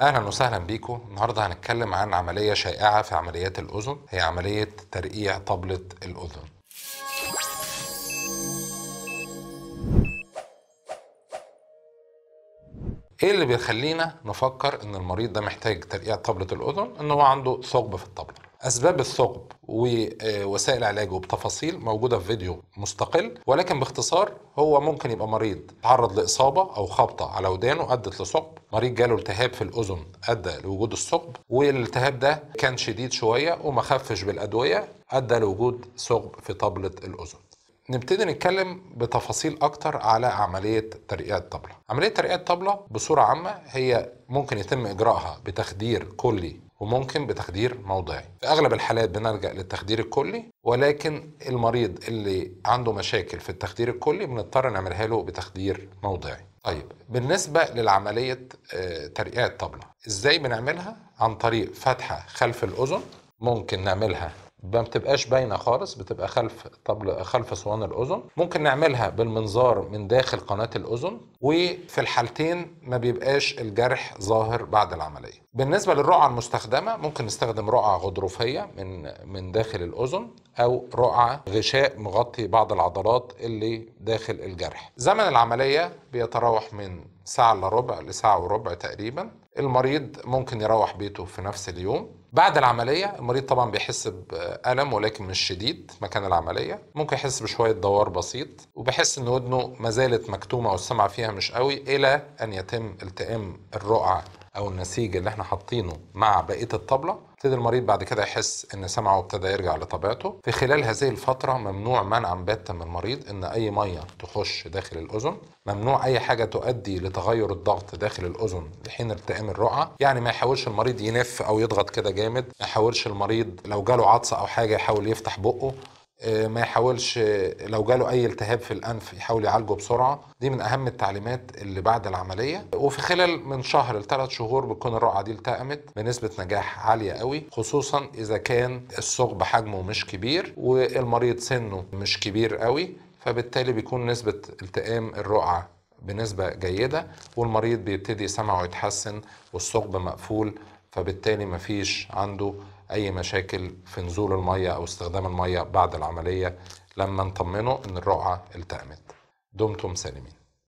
أهلا وسهلا بيكم. النهارده هنتكلم عن عملية شائعة في عمليات الأذن. هي عملية ترقيع طبلة الأذن. إيه اللي بيخلينا نفكر إن المريض ده محتاج ترقيع طبلة الأذن؟ إن هو عنده ثقب في الطبلة. أسباب الثقب ووسائل علاجه بتفاصيل موجودة في فيديو مستقل ولكن باختصار هو ممكن يبقى مريض تعرض لإصابة أو خبطة على ودانه أدت لثقب مريض جاله التهاب في الأذن أدى لوجود الثقب والالتهاب ده كان شديد شوية وما خفش بالأدوية أدى لوجود ثقب في طبلة الأذن. نبتدي نتكلم بتفاصيل أكتر على عملية ترقيع الطبله عملية ترقيع الطبله بصورة عامة هي ممكن يتم إجراءها بتخدير كلي وممكن بتخدير موضعي. في أغلب الحالات بنلجأ للتخدير الكلي ولكن المريض اللي عنده مشاكل في التخدير الكلي بنضطر نعملها له بتخدير موضعي. طيب بالنسبة للعملية ترقيع الطبلة إزاي بنعملها؟ عن طريق فتحة خلف الأذن ممكن نعملها ما بتبقاش باينة خالص بتبقى خلف طبل خلف صوان الأذن. ممكن نعملها بالمنظار من داخل قناة الأذن وفي الحالتين ما بيبقاش الجرح ظاهر بعد العملية. بالنسبة للرقعة المستخدمة ممكن نستخدم رقعة غضروفية من من داخل الأذن أو رقعة غشاء مغطي بعض العضلات اللي داخل الجرح. زمن العملية بيتراوح من ساعة الا ربع لساعة وربع تقريبا. المريض ممكن يروح بيته في نفس اليوم. بعد العملية المريض طبعا بيحس بألم ولكن مش شديد مكان العملية. ممكن يحس بشوية دوار بسيط وبيحس إن ودنه ما زالت مكتومة والسمع فيها مش قوي إلى أن يتم التئام الرقعة أو النسيج اللي إحنا حاطينه مع بقية الطبلة ابتدي المريض بعد كده يحس إن سمعه ابتدى يرجع لطبيعته. في خلال هذه الفترة ممنوع منعا باتا من المريض إن أي مية تخش داخل الأذن. ممنوع أي حاجة تؤدي لتغير الضغط داخل الأذن لحين ارتئام الرقعه يعني ما يحاولش المريض ينف أو يضغط كده جامد. ما يحاولش المريض لو جاله عطسه أو حاجة يحاول يفتح بقه. ما يحاولش لو جاله أي التهاب في الأنف يحاول يعالجه بسرعة. دي من أهم التعليمات اللي بعد العملية. وفي خلال من شهر لثلاث شهور بتكون الرقعة دي التئمت بنسبة نجاح عالية قوي خصوصا إذا كان الثقب حجمه مش كبير والمريض سنه مش كبير قوي فبالتالي بيكون نسبة التئام الرقعة بنسبة جيدة والمريض بيبتدي سمعه يتحسن والثقب مقفول فبالتالي مفيش عنده أي مشاكل في نزول المية أو استخدام المية بعد العملية لما نطمنه إن الرقعة التأمت. دمتم سالمين.